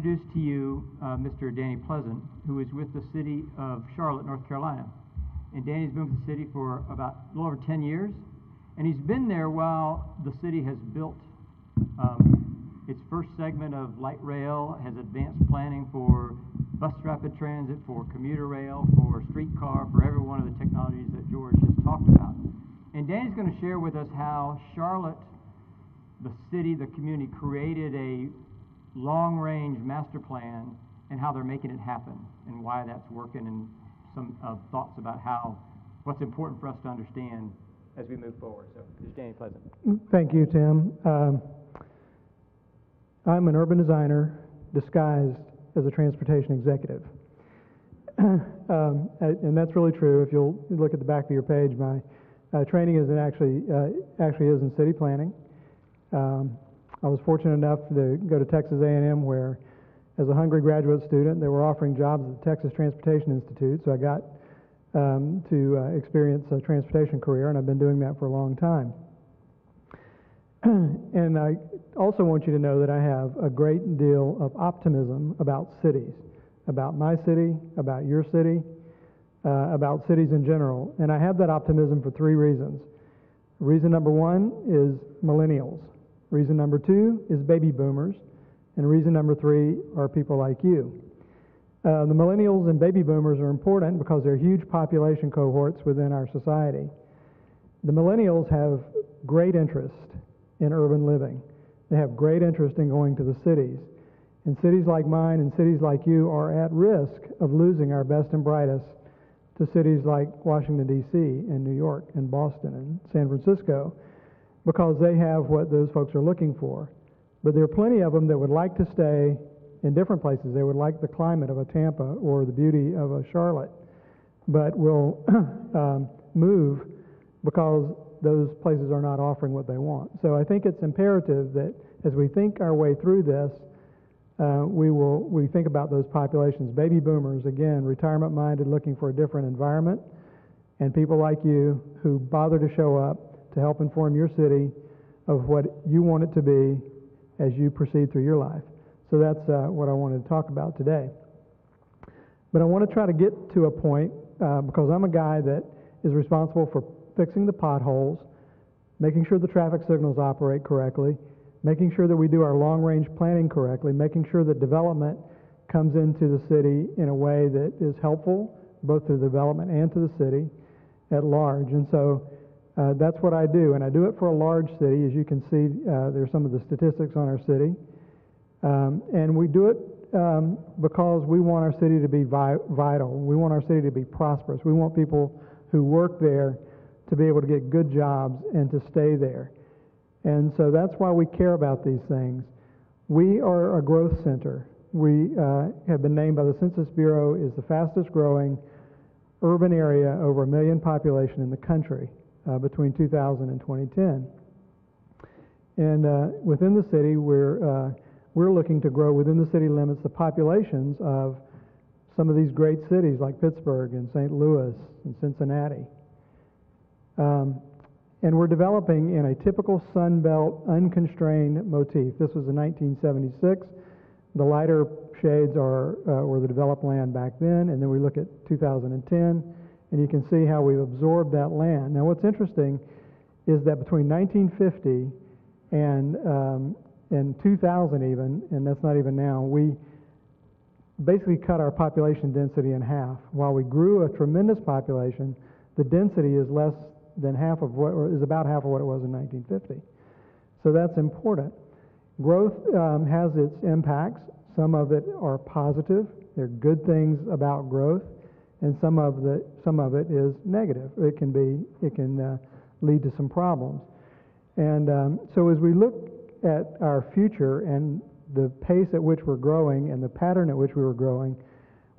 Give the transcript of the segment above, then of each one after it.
introduce to you uh, Mr. Danny Pleasant, who is with the city of Charlotte, North Carolina. And Danny's been with the city for about a little over 10 years, and he's been there while the city has built um, its first segment of light rail, has advanced planning for bus rapid transit, for commuter rail, for streetcar, for every one of the technologies that George has talked about. And Danny's going to share with us how Charlotte, the city, the community, created a long-range master plan and how they're making it happen and why that's working and some uh, thoughts about how, what's important for us to understand as we move forward. So, is Danny Pleasant. Thank you, Tim. Um, I'm an urban designer disguised as a transportation executive. um, and that's really true. If you'll look at the back of your page, my uh, training is actually uh, actually is in city planning. Um, I was fortunate enough to go to Texas A&M, where, as a hungry graduate student, they were offering jobs at the Texas Transportation Institute. So I got um, to uh, experience a transportation career, and I've been doing that for a long time. and I also want you to know that I have a great deal of optimism about cities, about my city, about your city, uh, about cities in general. And I have that optimism for three reasons. Reason number one is millennials. Reason number two is baby boomers. And reason number three are people like you. Uh, the millennials and baby boomers are important because they're huge population cohorts within our society. The millennials have great interest in urban living. They have great interest in going to the cities. And cities like mine and cities like you are at risk of losing our best and brightest to cities like Washington, D.C., and New York, and Boston, and San Francisco, because they have what those folks are looking for. But there are plenty of them that would like to stay in different places. They would like the climate of a Tampa or the beauty of a Charlotte, but will um, move because those places are not offering what they want. So I think it's imperative that as we think our way through this, uh, we will we think about those populations. Baby boomers, again, retirement minded, looking for a different environment, and people like you who bother to show up to help inform your city of what you want it to be as you proceed through your life. So that's uh, what I wanted to talk about today. But I want to try to get to a point uh, because I'm a guy that is responsible for fixing the potholes, making sure the traffic signals operate correctly, making sure that we do our long range planning correctly, making sure that development comes into the city in a way that is helpful both to the development and to the city at large. And so uh, that's what I do. And I do it for a large city. As you can see, uh, there's some of the statistics on our city. Um, and we do it um, because we want our city to be vi- vital. We want our city to be prosperous. We want people who work there to be able to get good jobs and to stay there. And so that's why we care about these things. We are a growth center. We uh, have been named by the Census Bureau as the fastest growing urban area over a million population in the country uh, between 2000 and 2010. And uh, within the city, we're, uh, we're looking to grow within the city limits the populations of some of these great cities like Pittsburgh and St. Louis and Cincinnati. Um, and we're developing in a typical Sun Belt unconstrained motif. This was in 1976. The lighter shades are uh, were the developed land back then, and then we look at 2010, and you can see how we've absorbed that land. Now, what's interesting is that between 1950 and um, and 2000 even, and that's not even now, we basically cut our population density in half. While we grew a tremendous population, the density is less than half of what is about half of what it was in 1950. So that's important. Growth um, has its impacts. Some of it are positive. There are good things about growth, and some of the some of it is negative. It can be it can uh, lead to some problems. And um, so as we look at our future and the pace at which we're growing and the pattern at which we were growing,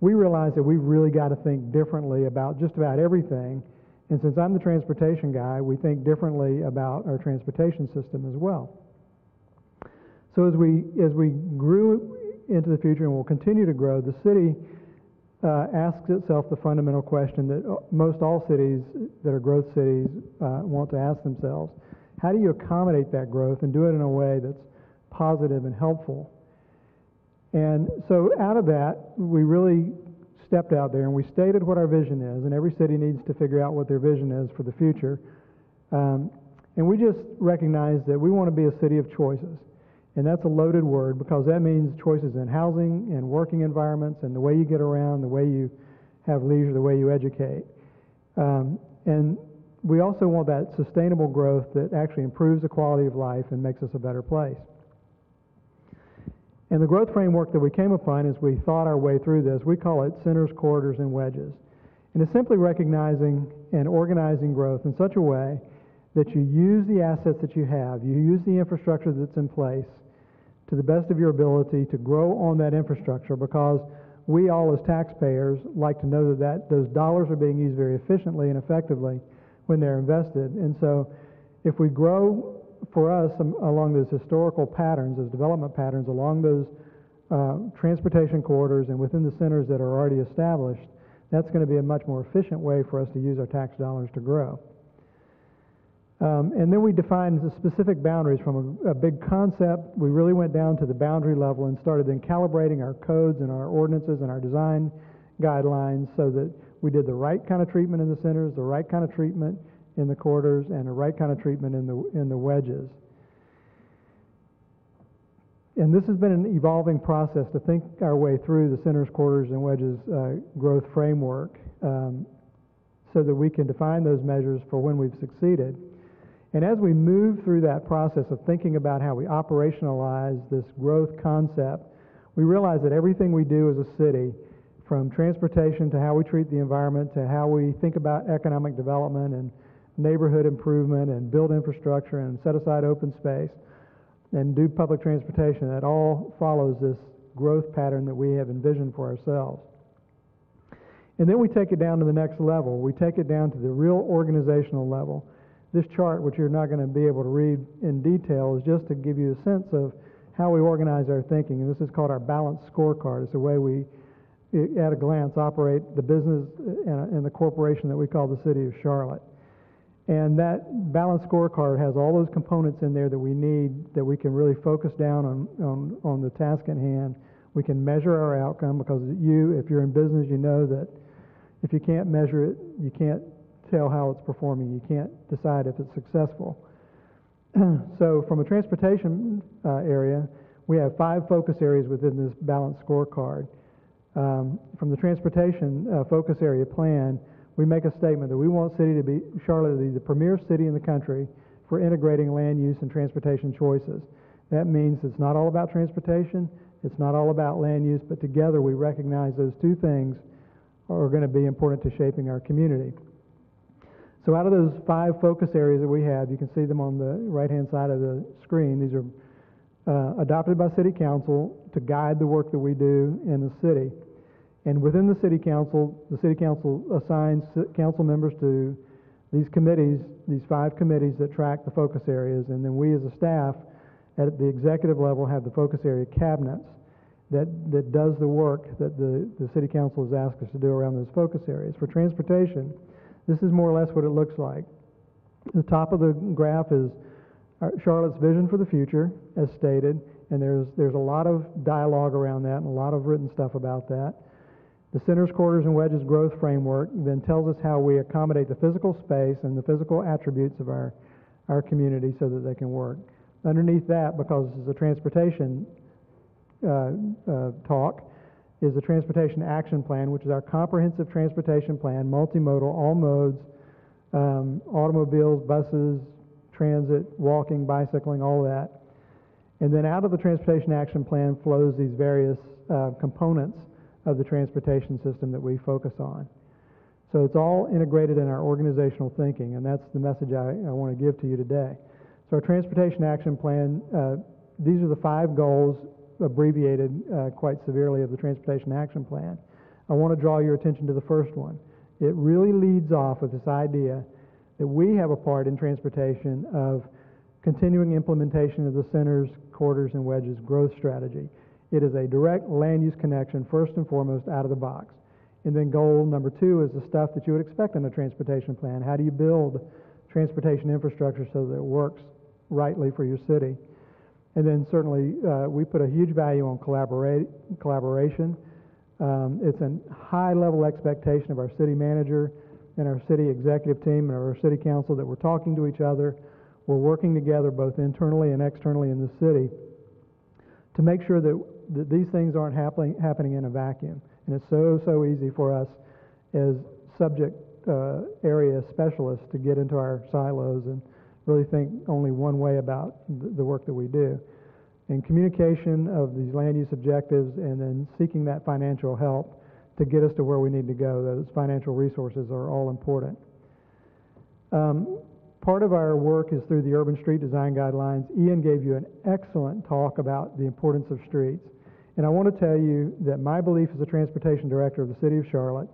we realize that we've really got to think differently about just about everything and since I'm the transportation guy, we think differently about our transportation system as well. So as we as we grew into the future and will continue to grow, the city uh, asks itself the fundamental question that most all cities that are growth cities uh, want to ask themselves: How do you accommodate that growth and do it in a way that's positive and helpful? And so out of that, we really stepped out there and we stated what our vision is, and every city needs to figure out what their vision is for the future. Um, and we just recognize that we want to be a city of choices. And that's a loaded word because that means choices in housing and working environments and the way you get around, the way you have leisure, the way you educate. Um, and we also want that sustainable growth that actually improves the quality of life and makes us a better place. And the growth framework that we came upon as we thought our way through this, we call it centers, corridors, and wedges. And it's simply recognizing and organizing growth in such a way that you use the assets that you have, you use the infrastructure that's in place to the best of your ability to grow on that infrastructure because we all as taxpayers like to know that, that those dollars are being used very efficiently and effectively when they're invested. And so if we grow for us um, along those historical patterns, those development patterns, along those uh, transportation corridors and within the centers that are already established, that's going to be a much more efficient way for us to use our tax dollars to grow. Um, and then we defined the specific boundaries from a, a, big concept. We really went down to the boundary level and started then calibrating our codes and our ordinances and our design guidelines so that we did the right kind of treatment in the centers, the right kind of treatment in the corridors, and the right kind of treatment in the, in the wedges. And this has been an evolving process to think our way through the centers, corridors, and wedges uh, growth framework um, so that we can define those measures for when we've succeeded. And as we move through that process of thinking about how we operationalize this growth concept, we realize that everything we do as a city, from transportation to how we treat the environment to how we think about economic development and neighborhood improvement and build infrastructure and set aside open space and do public transportation, that all follows this growth pattern that we have envisioned for ourselves. And then we take it down to the next level. We take it down to the real organizational level. This chart, which you're not going to be able to read in detail, is just to give you a sense of how we organize our thinking. And this is called our balanced scorecard. It's the way we, at a glance, operate the business uh, and the corporation that we call the City of Charlotte. And that balanced scorecard has all those components in there that we need that we can really focus down on, on, on the task at hand. We can measure our outcome because you, if you're in business, you know that if you can't measure it, you can't tell how it's performing. You can't decide if it's successful. so, from a transportation uh, area, we have five focus areas within this balanced scorecard. Um, from the transportation uh, focus area plan, we make a statement that we want city to be Charlotte to be the premier city in the country for integrating land use and transportation choices. That means it's not all about transportation, it's not all about land use, but together we recognize those two things are going to be important to shaping our community. So out of those five focus areas that we have, you can see them on the right-hand side of the screen. These are uh, adopted by City Council to guide the work that we do in the city. And within the City Council, the City Council assigns council members to these committees, these five committees that track the focus areas, and then we as a staff at the executive level have the focus area cabinets that, that does the work that the, the City Council has asked us to do around those focus areas. For transportation, this is more or less what it looks like. The top of the graph is Charlotte's vision for the future, as stated, and there's, there's a lot of dialogue around that and a lot of written stuff about that. The centers, corridors, and wedges growth framework then tells us how we accommodate the physical space and the physical attributes of our, our community so that they can work. Underneath that, because this is a transportation uh, uh, talk, is the Transportation Action Plan, which is our comprehensive transportation plan, multimodal, all modes, um, automobiles, buses, transit, walking, bicycling, all that. And then out of the Transportation Action Plan flows these various uh, components of the transportation system that we focus on. So it's all integrated in our organizational thinking, and that's the message I, I want to give to you today. So our Transportation Action Plan, uh, these are the five goals abbreviated uh, quite severely of the Transportation Action Plan. I want to draw your attention to the first one. It really leads off with this idea that we have a part in transportation of continuing implementation of the centers, corridors, and wedges growth strategy. It is a direct land use connection, first and foremost, out of the box. And then goal number two is the stuff that you would expect in a transportation plan. How do you build transportation infrastructure so that it works rightly for your city? And then certainly, uh, we put a huge value on collaborate, collaboration. Um, it's a high level expectation of our city manager and our city executive team and our city council that we're talking to each other. We're working together both internally and externally in the city to make sure that, that these things aren't happening, happening in a vacuum. And it's so, so easy for us as subject uh, area specialists to get into our silos and really think only one way about the, work that we do. And communication of these land use objectives and then seeking that financial help to get us to where we need to go. Those financial resources are all important. Um, part of our work is through the Urban Street Design Guidelines. Ian gave you an excellent talk about the importance of streets. And I want to tell you that my belief as a transportation director of the city of Charlotte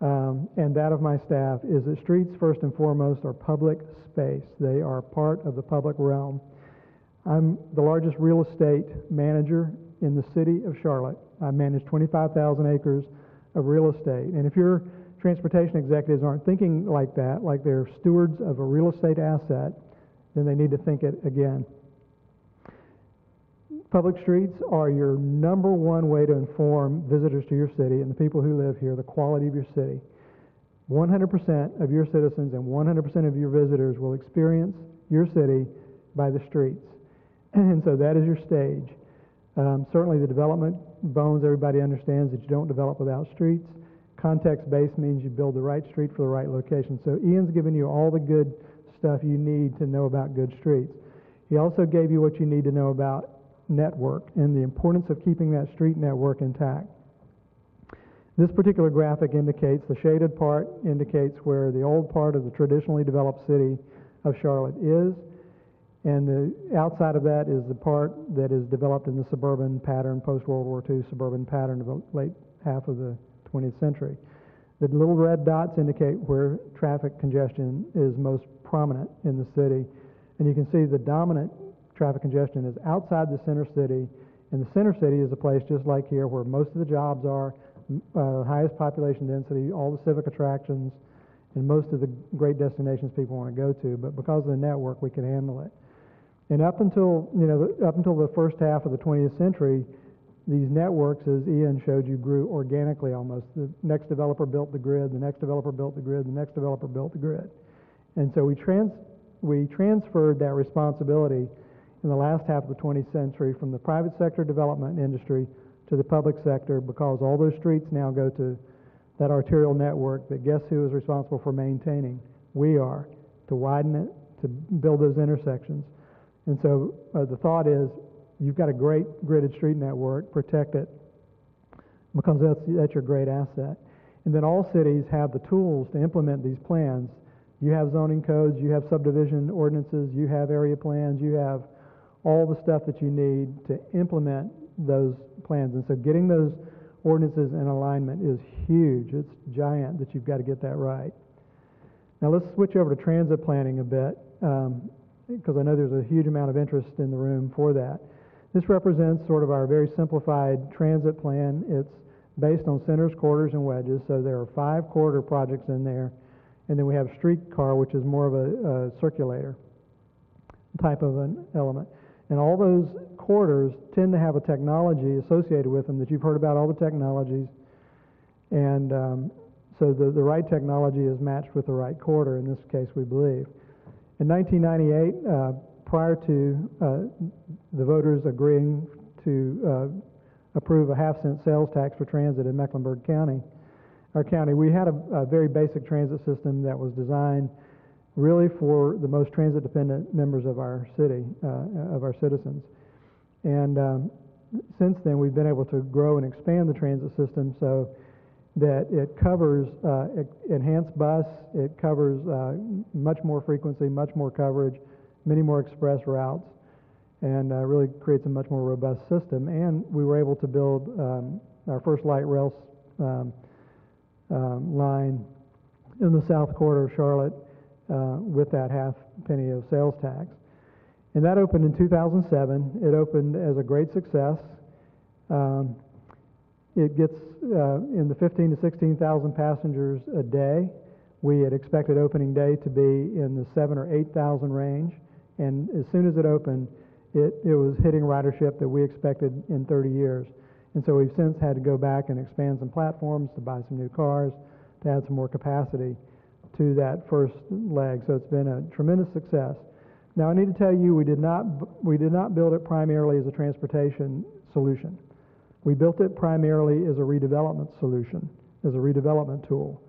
um, and that of my staff is that streets, first and foremost, are public space. They are part of the public realm. I'm the largest real estate manager in the city of Charlotte. I manage 25,000 acres of real estate. And if your transportation executives aren't thinking like that, like they're stewards of a real estate asset, then they need to think it again. Public streets are your number one way to inform visitors to your city and the people who live here the quality of your city. 100% of your citizens and 100% of your visitors will experience your city by the streets. And so that is your stage. Um, certainly, the development bones, everybody understands that you don't develop without streets. Context based means you build the right street for the right location. So, Ian's given you all the good stuff you need to know about good streets. He also gave you what you need to know about network and the importance of keeping that street network intact. This particular graphic indicates the shaded part indicates where the old part of the traditionally developed city of Charlotte is, and the outside of that is the part that is developed in the suburban pattern, post World War II suburban pattern of the late half of the 20th century. The little red dots indicate where traffic congestion is most prominent in the city, and you can see the dominant traffic congestion is outside the center city. And the center city is a place just like here where most of the jobs are, uh, highest population density, all the civic attractions, and most of the great destinations people want to go to. But because of the network, we can handle it. And up until you know, up until the first half of the 20th century, these networks, as Ian showed you, grew organically almost. The next developer built the grid, the next developer built the grid, the next developer built the grid. And so we trans we transferred that responsibility in the last half of the 20th century from the private sector development industry to the public sector because all those streets now go to that arterial network that guess who is responsible for maintaining? We are, to widen it, to build those intersections. And so uh, the thought is you've got a great gridded street network, protect it because that's, that's your great asset. And then all cities have the tools to implement these plans. You have zoning codes, you have subdivision ordinances, you have area plans, you have all the stuff that you need to implement those plans. And so getting those ordinances in alignment is huge. It's giant that you've got to get that right. Now let's switch over to transit planning a bit because um, I know there's a huge amount of interest in the room for that. This represents sort of our very simplified transit plan. It's based on centers, corridors, and wedges. So there are five corridor projects in there. And then we have streetcar, which is more of a, a circulator type of an element. And all those quarters tend to have a technology associated with them that you've heard about all the technologies. And um, so the, the right technology is matched with the right quarter in this case, we believe. In 1998, uh, prior to uh, the voters agreeing to uh, approve a half cent sales tax for transit in Mecklenburg County, our county, we had a, a very basic transit system that was designed really for the most transit dependent members of our city, uh, of our citizens. And um, since then, we've been able to grow and expand the transit system so that it covers uh, enhanced bus, it covers uh, much more frequency, much more coverage, many more express routes, and uh, really creates a much more robust system. And we were able to build um, our first light rail um, um line in the south corridor of Charlotte with that half penny of sales tax. And that opened in 2007. It opened as a great success. Um, it gets uh, in the 15 to 16,000 passengers a day. We had expected opening day to be in the seven or 8,000 range. And as soon as it opened, it, it was hitting ridership that we expected in 30 years. And so we've since had to go back and expand some platforms to buy some new cars, to add some more capacity to that first leg. So it's been a tremendous success. Now I need to tell you, we did not we did not build it primarily as a transportation solution. We built it primarily as a redevelopment solution, as a redevelopment tool.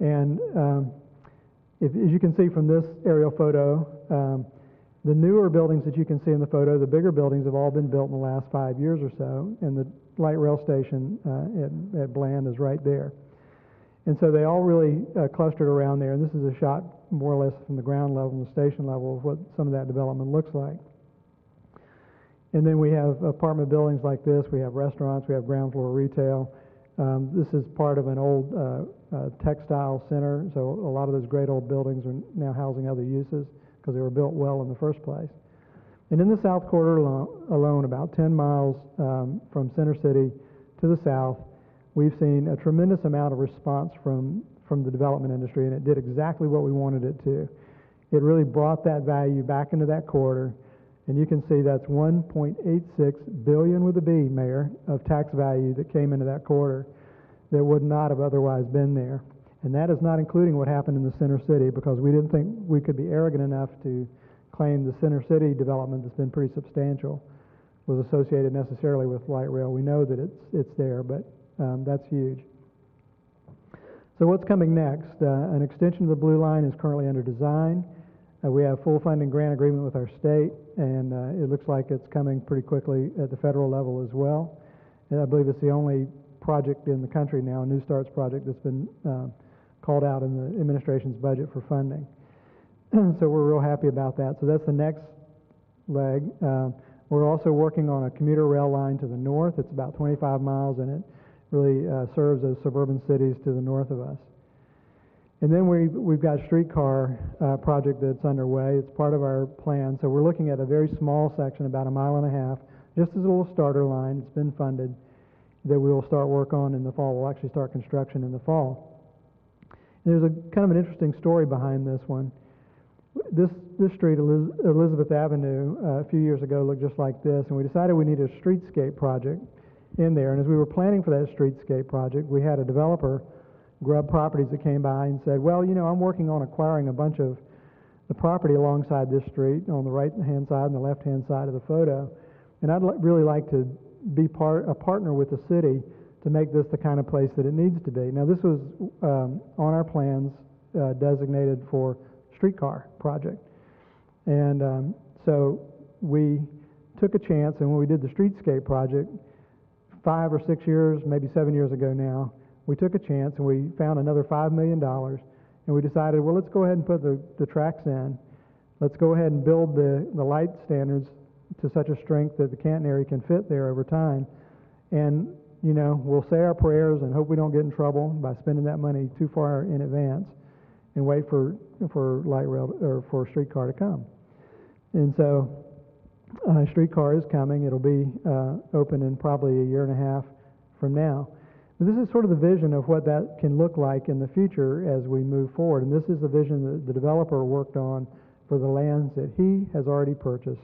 And um, if, as you can see from this aerial photo, um, the newer buildings that you can see in the photo, the bigger buildings have all been built in the last five years or so, and the light rail station uh, at, at Bland is right there. And so they all really uh, clustered around there, and this is a shot more or less from the ground level, from the station level, of what some of that development looks like. And then we have apartment buildings like this, we have restaurants, we have ground floor retail. Um, this is part of an old uh, uh, textile center, so a lot of those great old buildings are now housing other uses because they were built well in the first place. And in the south corridor alone, alone about 10 miles um, from Center City to the south, we've seen a tremendous amount of response from, from the development industry, and it did exactly what we wanted it to. It really brought that value back into that corridor, and you can see that's 1.86 billion with a B, Mayor, of tax value that came into that corridor that would not have otherwise been there. And that is not including what happened in the center city because we didn't think we could be arrogant enough to claim the center city development that's been pretty substantial was associated necessarily with light rail. We know that it's, it's there, but um, that's huge. So what's coming next? Uh, an extension of the Blue Line is currently under design. Uh, we have full funding grant agreement with our state, and uh, it looks like it's coming pretty quickly at the federal level as well. And I believe it's the only project in the country now, a New Starts project, that's been uh, called out in the administration's budget for funding. so we're real happy about that. So that's the next leg. Uh, we're also working on a commuter rail line to the north. It's about 25 miles, and it really uh, serves as suburban cities to the north of us. And then we've, we've got a streetcar uh, project that's underway. It's part of our plan. So we're looking at a very small section, about a mile and a half, just as a little starter line. It's been funded that we will start work on in the fall. We'll actually start construction in the fall. And there's a kind of an interesting story behind this one. This, this street, Eliz- Elizabeth Avenue, uh, a few years ago looked just like this, and we decided we needed a streetscape project in there. And as we were planning for that streetscape project, we had a developer Grubb Properties that came by and said, well, you know, I'm working on acquiring a bunch of the property alongside this street on the right-hand side and the left-hand side of the photo, and I'd really like to be part a partner with the city to make this the kind of place that it needs to be. Now, this was um, on our plans uh, designated for streetcar project, and um, so we took a chance, and when we did the streetscape project, five or six years, maybe seven years ago now, we took a chance and we found another $5 million and we decided, well, let's go ahead and put the, the tracks in. Let's go ahead and build the, the light standards to such a strength that the catenary can fit there over time. And, you know, we'll say our prayers and hope we don't get in trouble by spending that money too far in advance and wait for, for light rail or for a streetcar to come. And so, uh, streetcar is coming. It'll be uh, open in probably a year and a half from now. This is sort of the vision of what that can look like in the future as we move forward. And this is the vision that the developer worked on for the lands that he has already purchased.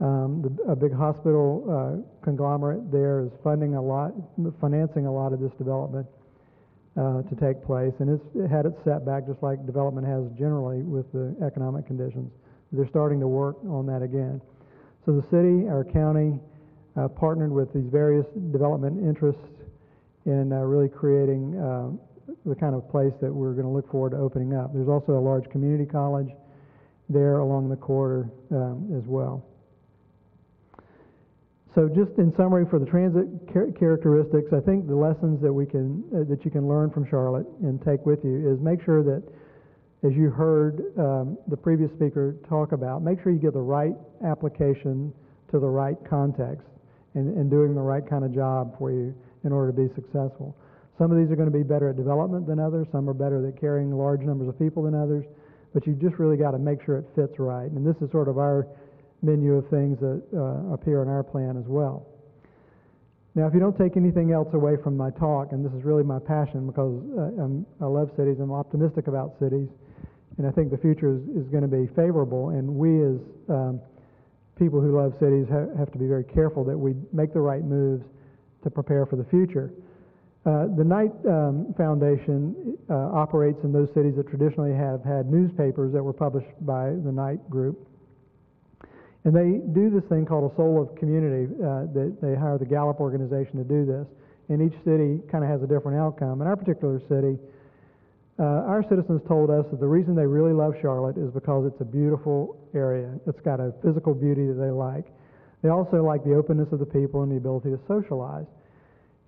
Um, the, a big hospital uh, conglomerate there is funding a lot, financing a lot of this development uh, to take place, and it's it had its setback just like development has generally with the economic conditions. They're starting to work on that again. So the city, our county, uh, partnered with these various development interests in uh, really creating uh, the kind of place that we're going to look forward to opening up. There's also a large community college there along the corridor um, as well. So just in summary for the transit char characteristics, I think the lessons that we can uh, that you can learn from Charlotte and take with you is make sure that as you heard um, the previous speaker talk about, make sure you get the right application to the right context and, and doing the right kind of job for you in order to be successful. Some of these are going to be better at development than others. Some are better at carrying large numbers of people than others. But you just really got to make sure it fits right. And this is sort of our menu of things that uh, appear in our plan as well. Now, if you don't take anything else away from my talk, and this is really my passion because uh, i love cities, I'm optimistic about cities, and I think the future is, is going to be favorable. And we, as um, people who love cities ha- have to be very careful that we make the right moves to prepare for the future. Uh, the Knight um, Foundation uh, operates in those cities that traditionally have had newspapers that were published by the Knight Group. And they do this thing called a soul of community. Uh, that they hire the Gallup organization to do this. And each city kind of has a different outcome. In our particular city, uh, our citizens told us that the reason they really love Charlotte is because it's a beautiful area. It's got a physical beauty that they like. They also like the openness of the people and the ability to socialize.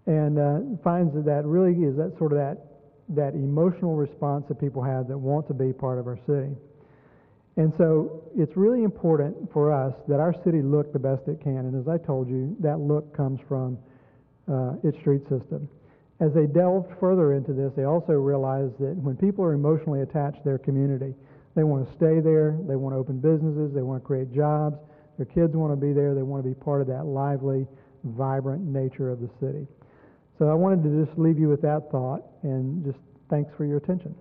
And uh, finds that that really is that sort of that, that emotional response that people have that want to be part of our city. And so it's really important for us that our city look the best it can. And as I told you, that look comes from uh, its street system. As they delved further into this, they also realized that when people are emotionally attached to their community, they want to stay there, they want to open businesses, they want to create jobs, their kids want to be there, they want to be part of that lively, vibrant nature of the city. So I wanted to just leave you with that thought and just thanks for your attention.